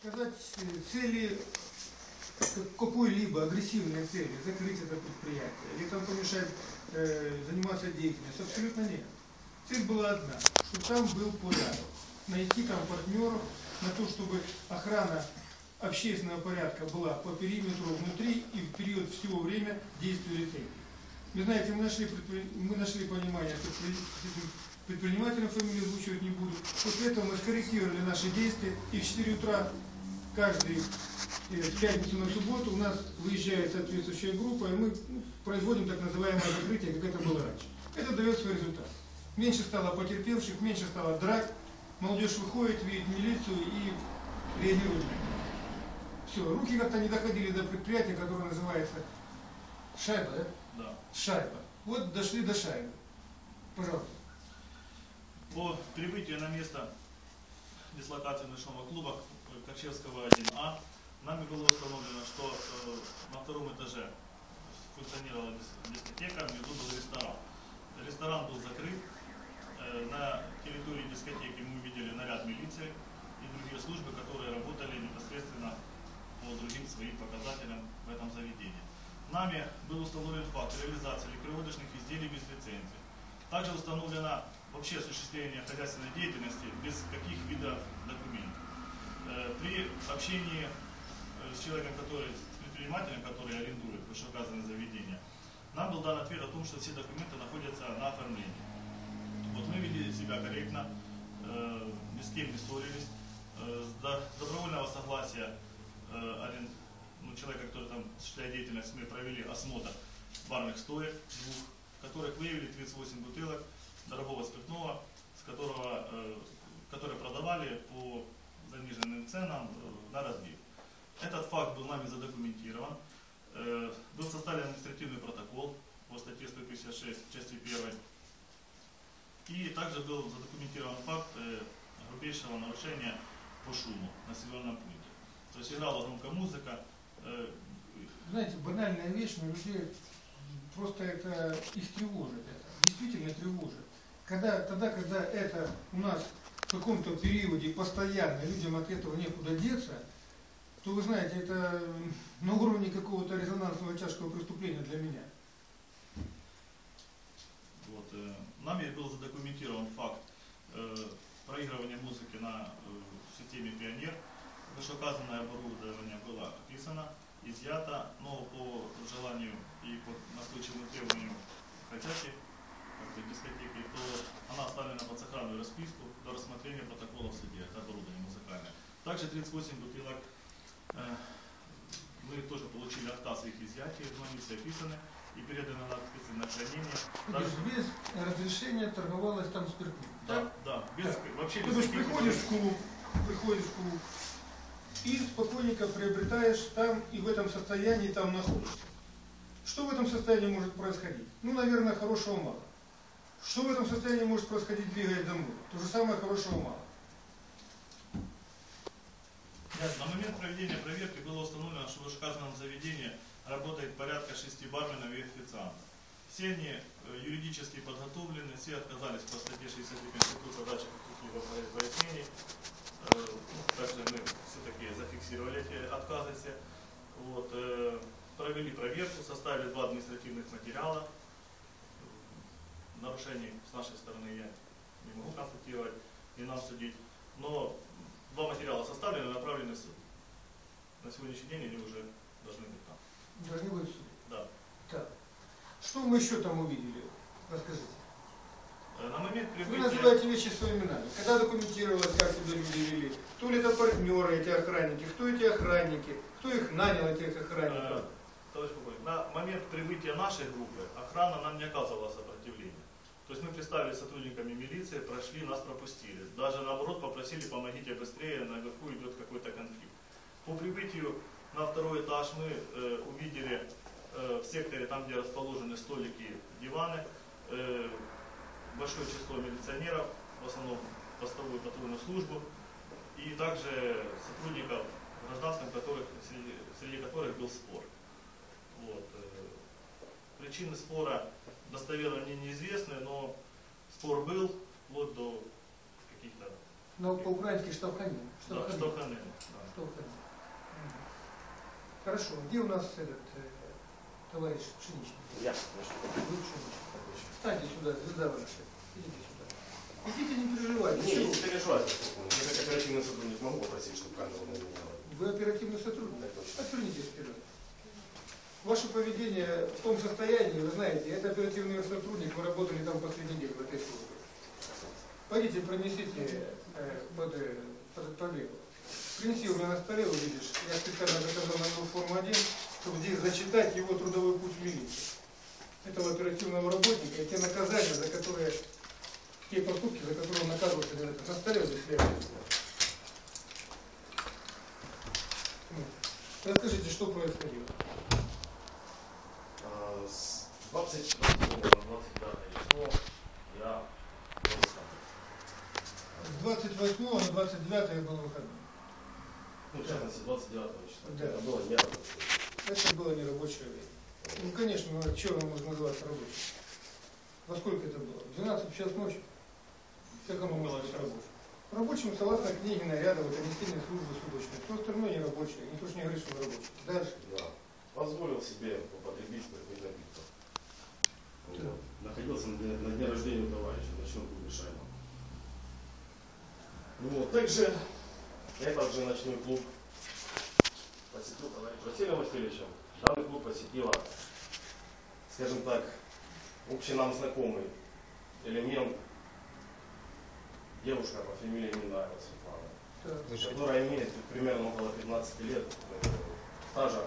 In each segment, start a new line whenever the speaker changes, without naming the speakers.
сказать э, цели как- какой-либо агрессивной цели, закрыть это предприятие, или там помешать э, заниматься деятельностью, абсолютно нет. Цель была одна, чтобы там был порядок, найти там партнеров на то, чтобы охрана общественного порядка была по периметру внутри и в период всего время действия лицензии. Вы знаете, мы нашли, мы нашли понимание этим предпринимателям, фамилию озвучивать не буду. После этого мы скорректировали наши действия, и в 4 утра каждый э, в пятницу на субботу у нас выезжает соответствующая группа, и мы ну, производим так называемое закрытие, как это было раньше. Это дает свой результат. Меньше стало потерпевших, меньше стало драк, молодежь выходит, видит милицию и реагирует. Все, руки как-то не доходили до предприятия, которое называется шайба, да?
Да.
Шайба. Вот дошли до шайбы. Пожалуйста.
По прибытию на место дислокации ночного клуба Корчевского 1А нами было установлено, что э, на втором этаже функционировала дис- дискотека, внизу был ресторан. Ресторан был закрыт. Э, На территории дискотеки мы увидели наряд милиции и другие службы, которые работали непосредственно по другим своим показателям в этом заведении. Нами был установлен факт реализации ликроводочных изделий без лицензии. Также установлено вообще осуществление хозяйственной деятельности без каких видов документов. Э, При общении э, с человеком, который, с предпринимателем, который арендует вышеуказанное заведение, нам был дан ответ о том, что все документы находятся на оформлении. Вот мы вели себя корректно, э, ни с кем не ссорились, с до- добровольного согласия арен- ну, человека, который там осуществляет деятельность, мы провели осмотр барных стоек двух, в которых выявили 38 бутылок дорогого спиртного, с которого, э, которые продавали по заниженным ценам э, на разбив. Этот факт был нами задокументирован. Э, Был составлен административный протокол по статье 156 части 1. И также был задокументирован факт э, грубейшего нарушения по шуму в населенном пункте. То есть играла громкая музыка, э,
Знаете, банальная вещь, но людей просто это их тревожит. Это. Действительно тревожит. Когда, тогда, когда это у нас в каком-то периоде постоянно, людям от этого некуда деться, то вы знаете, это на уровне какого-то резонансного тяжкого преступления для меня.
Вот, э, нами был задокументирован факт э, проигрывания музыки на э, системе Пионер. Вышеуказанное оборудование было описано, изъято, но по желанию и по настойчивому требованию хозяйки бы, дискотеки, то она оставлена под сохранную расписку до рассмотрения протокола в суде, это оборудование музыкальное. Также 38 бутылок э, мы тоже получили отказ их изъятии, но они все описаны и переданы на ответственное хранение.
То есть без разрешения торговалось там спиртным.
да, да, без,
Так.
вообще
То
без
есть
каких-либо-
приходишь в клуб, приходишь в клуб и спокойненько приобретаешь там и в этом состоянии там находишься. Что в этом состоянии может происходить? Ну, наверное, хорошего мало. Что в этом состоянии может происходить, двигаясь домой? То же самое хорошего мало.
На момент проведения проверки было установлено, что в вышеуказанном заведении работает порядка шести барменов и официантов. Все они э, юридически подготовлены, все отказались по статье 63 Конституции дачи каких-либо пояснений. Также мы все-таки зафиксировали эти отказы все. Вот, э, провели проверку, составили два административных материала. Нарушений с нашей стороны я не могу констатировать, не нам судить. Но два материала составлены направлены в суд. На сегодняшний день они уже должны быть там.
Должны быть в суде.
Да.
Так. Что мы еще там увидели? Расскажите.
Э, На момент
Вы
прибытия...
называете вещи своими именами. Когда документировалось, как себя люди вели? Кто ли это партнеры, эти охранники? Кто эти охранники? Кто их нанял, этих охранников?
Э, Товарищ на момент прибытия нашей группы охрана нам не оказывала сопротивления. То есть мы представили сотрудниками милиции, прошли, нас пропустили. Даже наоборот попросили, помогите быстрее, наверху идет какой-то конфликт. По прибытию на второй этаж мы э, увидели э, в секторе, там где расположены столики, диваны, э, большое число милиционеров, в основном постовую патрульную службу, и также сотрудников гражданских, которых, среди, среди которых был спор. Вот. Причины спора достоверно мне неизвестны, но спор был вплоть до каких-то
Но по-украински штовхани.
Да,
Штовхани.
штовханы. Да.
Штовхани. Мгм. Хорошо. Где у нас этот э, товарищ Пшеничный?
Я, конечно,
Вы Пшеничный. Встаньте сюда, звезда ваша. Идите сюда. Идите, не переживайте.
Не, не переживайте, спокойно. Я как оперативный сотрудник могу попросить, чтобы камеру на меня
Вы оперативный сотрудник.
Так точно.
Отвернитесь вперед. Ваше поведение в том состоянии, вы знаете, это оперативный сотрудник, вы работали там последний день в этой службе. Пойдите, пронесите э, под, под побегу. Принеси у меня на столе, увидишь, я специально заказал на него форму 1, чтобы здесь зачитать его трудовой путь в милиции. Этого оперативного работника и те наказания, за которые, те поступки, за которые он наказывался. На столе здесь Расскажите, что происходило?
А, С 24 на 29 число я был
С 28 на 29 я был выходной.
Ну, в частности, 29 числа.
Да.
Это было не рабочее.
Это было не рабочее время. Ну, конечно, ну, что оно может называться рабочим? Во сколько это было? В 12 час ночи? Как оно может быть рабочим? Рабочим, согласно книге наряда, вот службы суточной. Все остальное не рабочее. Никто же не говорит, что он рабочий. Дальше.
Да. Позволил себе употребить спиртных напитков.
Да.
Находился на дне, на дне рождения у товарища, ночном клубе Шайма. Ну вот, также я также ночной клуб посетил товарища Василия Васильевича. Данный клуб посетила, скажем так, общий нам знакомый элемент девушка по фамилии Минаева Светлана
Так.
которая имеет примерно около 15 лет стажа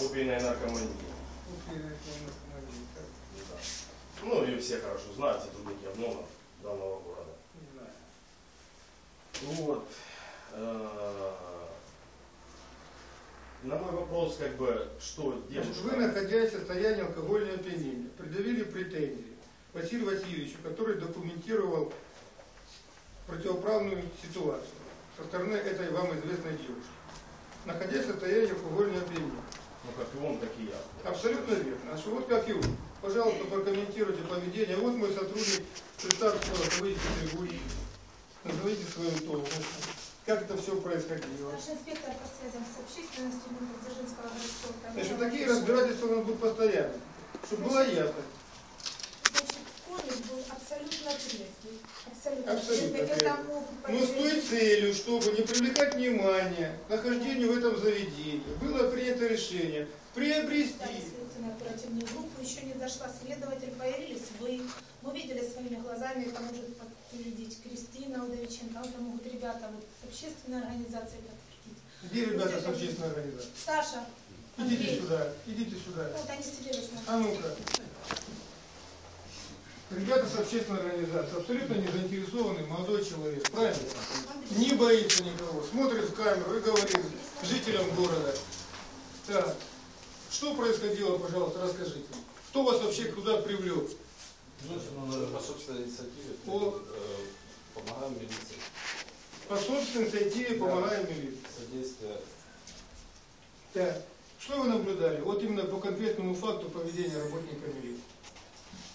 опийной наркомании. Ну, ее все хорошо знают, сотрудники ОМОНа данного города.
Не знаю.
Вот. э, На мой вопрос, как бы, что
Значит,
девушка...
вы, находясь в состоянии алкогольного опьянения, предъявили претензии Василию Васильевичу, который документировал противоправную ситуацию со стороны этой вам известной девушки. Находясь в состоянии алкогольного опьянения.
Ну, как и он, так и я.
Абсолютно верно. Значит, вот как и вы. Пожалуйста, прокомментируйте поведение. Вот мой сотрудник, представьте, пожалуйста, выйдите на трибуне, назовите свою должность. Как это все происходило.
Старший инспектор по связям с общественностью Дзержинского городского.
Значит, такие разбирательства у нас будут постоянно. Чтобы было ясно.
Значит, Конев был абсолютно трезвый. Абсолютно,
Но с той целью, чтобы не привлекать внимание к нахождению в этом заведении, было принято решение приобрести.
Дали следственную оперативную группу, еще не дошла следователь, появились вы. Мы видели своими глазами, это может подтвердить Кристина Удовиченко, это могут ребята вот с общественной организации подтвердить.
Где ребята с общественной организации?
Саша,
Идите
Андрей.
сюда, идите сюда.
Вот они сидели.
А ну-ка. Ребята с общественной организации абсолютно не заинтересованный молодой человек, правильно? Не боится никого, смотрит в камеру и говорит жителям города. Так, что происходило, пожалуйста, расскажите. Кто вас вообще куда привлек?
Ну, по собственной инициативе
О.
э, помогаем милиции.
По собственной инициативе помогаем милиции.
Содействие.
Так, что вы наблюдали? Вот именно по конкретному факту поведения работника милиции.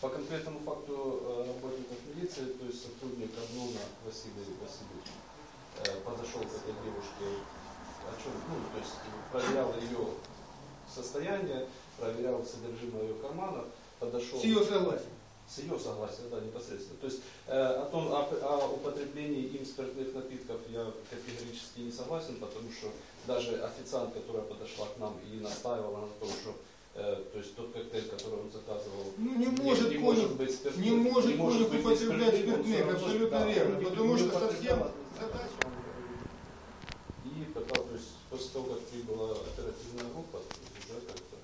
По конкретному факту э, работников милиции, то есть сотрудник Обнона Василий Васильевич э, подошел к этой девушке, о чем, ну, то есть проверял ее состояние, проверял содержимое ее кармана, подошел
С ее согласия.
с ее согласия, да, непосредственно. То есть э, о том, о, о употреблении им спиртных напитков я категорически не согласен, потому что даже официант, которая подошла к нам и настаивала на том, что то есть тот коктейль, который он заказывал,
Ну не может
не может быть спиртным,
не может
не
конюх
быть
употреблять спиртных,
равно-
абсолютно
да,
верно,
не-
потому
не
что совсем задача.
И потом, то есть после того, как прибыла оперативная группа, уже как-то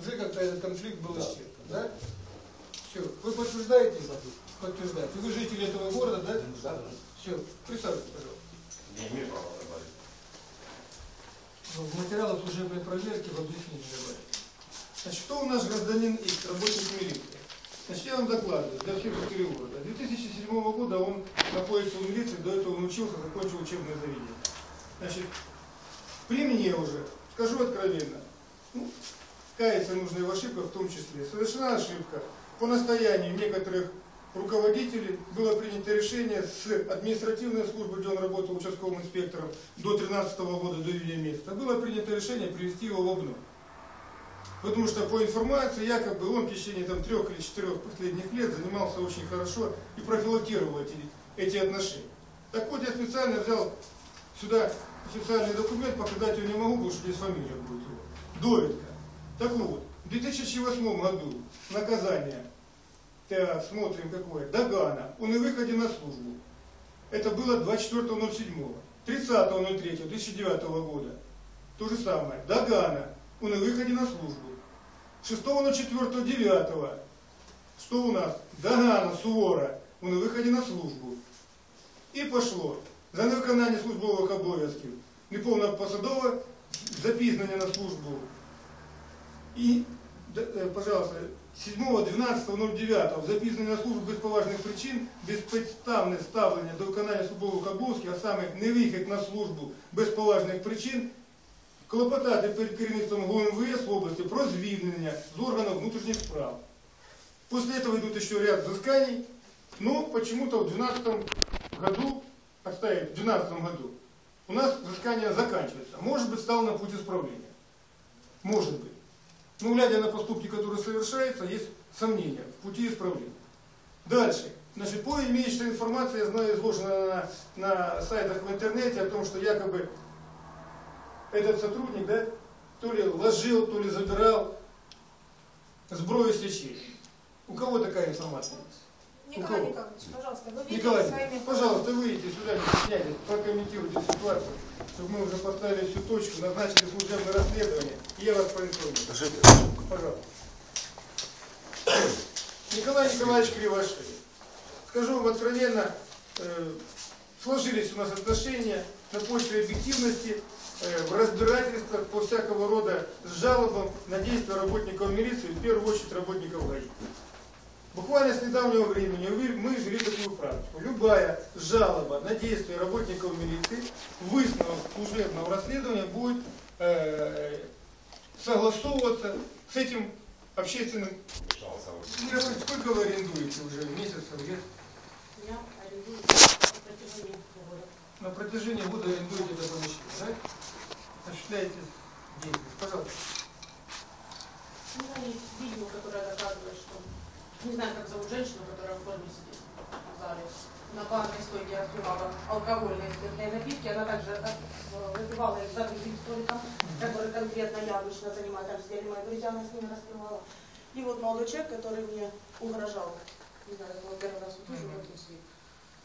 Уже как-то этот конфликт был
Да.
исчерпан, да? Все, вы подтверждаете? Подтверждаете. Вы житель этого города, да?
Да.
Все, представьте, пожалуйста.
Я имею право добавить.
В материалах служебной проверки в объяснении добавить. Значит, что у нас гражданин X, работник милиции? Значит, я вам докладываю для всех жителей города. С 2007 года он находится в милиции, до этого он учился, закончил учебное заведение. Значит, при мне уже, скажу откровенно, ну, каяться нужно и в ошибках в том числе. Совершена ошибка по настоянию некоторых руководители, было принято решение с административной службы, где он работал участковым инспектором до 2013 года, до июня месяца, было принято решение привести его в обновь. Потому что по информации, якобы он в течение там, трех или четырех последних лет занимался очень хорошо и профилактировал эти, эти отношения. Так вот, я специально взял сюда официальный документ, показать его не могу, потому что здесь фамилия будет его. Довидка. Так вот, в 2008 году наказание, так, смотрим какое, Дагана, он и выходе на службу. Это было 24.07. 30.03.2009 года. То же самое. Дагана, он и выходе на службу. 6.04.09. Что у нас? Дагана, Сувора, он и выходе на службу. І пошло. За невиконання службових обов'язків, неповна посадова, запізнення на службу. І, д- е, пожалуйста, 7.12.09 запізнення на службу без поважних причин, безпідставне ставлення до виконання службових обов'язків, а саме невихід на службу без поважних причин, клопотати перед керівництвом ГУМВС в області про звільнення з органів внутрішніх справ. После этого идут еще ряд взысканий, но почему-то в 2012 году, оставить в 2012 году, у нас взыскание заканчивается. Может быть, стал на путь исправления. Может быть. Но глядя на поступки, которые совершаются, есть сомнения в пути исправления. Дальше. Значит, по имеющейся информации, я знаю, изложено на, на сайтах в интернете о том, что якобы этот сотрудник, да, то ли ложил, то ли забирал сброю сечей. У кого такая информация есть?
Николай? Николаевич, пожалуйста, вы
Николай,
своими
пожалуйста, выйдите сюда, не стесняйтесь, прокомментируйте ситуацию, чтобы мы уже поставили всю точку, назначили служебное расследование, и я вас проинформирую. Пожалуйста. Николай Николаевич Кривошеев. Скажу вам откровенно, э, сложились у нас отношения на почве объективности, в разбирательствах по всякого рода с жалобам на действия работников милиции, в первую очередь работников ГАИ. Буквально с недавнего времени мы ввели такую практику. Любая жалоба на действия работников милиции выставом служебного расследования будет э, согласовываться с этим общественным... Ира, сколько вы арендуете уже? Месяцев, лет?
Я арендую на протяжении года.
На протяжении года арендуете это помещение, да? Осуществляете деятельность. Пожалуйста.
У меня есть видео, которое доказывает, что не знаю, как зовут женщину, которая в форме сидит в зале. На барной стойке распивала алкогольные спиртные напитки. Она также э, выпивала их за другим столиком, который конкретно я обычно занимаю. Там сидели мои друзья, она с ними распивала. И вот молодой человек, который мне угрожал. Не знаю, я его первый раз вижу в этом свете.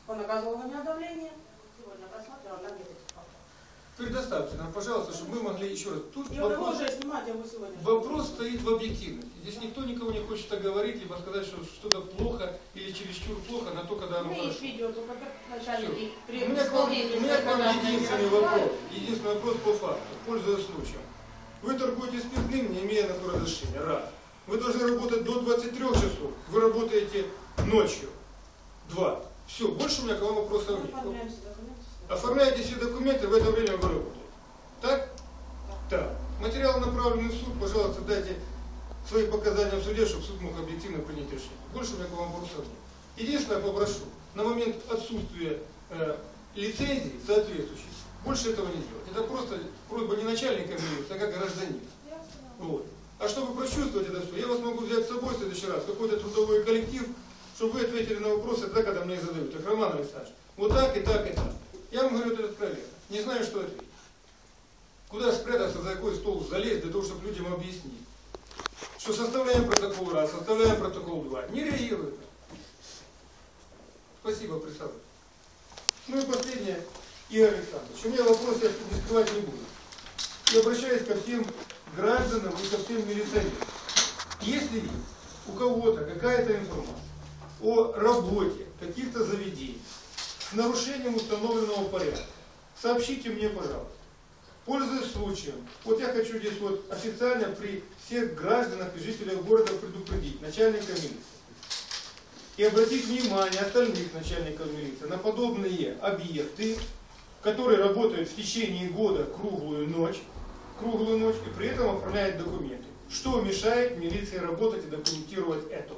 Он оказывал на меня давление. Сегодня нет этих фактов.
Предоставьте нам, пожалуйста, чтобы мы могли еще раз... Тут
Я
вопрос,
снимать, я бы сегодня.
вопрос стоит в объективности. Здесь никто никого не хочет оговорить, либо сказать, что что-то плохо или чересчур плохо, на то, когда оно
есть
хорошо.
видео, только при
У меня к вам, у меня к вам единственный вопрос, единственный вопрос по факту, пользуясь случаем. Вы торгуете спиртным, не имея на то разрешения, раз. Вы должны работать до 23 часов, вы работаете ночью, два. Все, больше у меня к вам вопросов
Мы
нет.
Оформляем все документы.
В это время вы работаете. Так? Так. Материал направленный в суд, пожалуйста, дайте свои показания в суде, чтобы суд мог объективно принять решение. Больше у меня к вам вопросов нет. Единственное, попрошу, на момент отсутствия э, лицензии соответствующей, больше этого не делать. Это просто просьба не начальника милиции, а как гражданина. Вот. А чтобы прочувствовать это все, я вас могу взять с собой в следующий раз, в какой-то трудовой коллектив, чтобы вы ответили на вопросы тогда, когда мне задают. Так, Роман Александрович, вот так и так и так. Я вам говорю это откровенно. Не знаю, что ответить. Куда спрятаться, за какой стол залезть, для того, чтобы людям объяснить. Что составляем протокол раз, составляем протокол два. Не реагируют. Спасибо, присаживайтесь. Ну и последнее, Игорь Александрович. У меня вопрос, я не скрывать не буду. И обращаюсь ко всем гражданам и ко всем милиционерам. Если у кого-то какая-то информация о работе каких-то заведений нарушением установленного порядка, сообщите мне, пожалуйста. Пользуясь случаем, вот я хочу здесь вот официально при всех гражданах и жителях города предупредить начальника милиции и обратить внимание остальных начальников милиции на подобные объекты, которые работают в течение года круглую ночь, круглую ночь и при этом оформляют документы. Что мешает милиции работать и документировать это?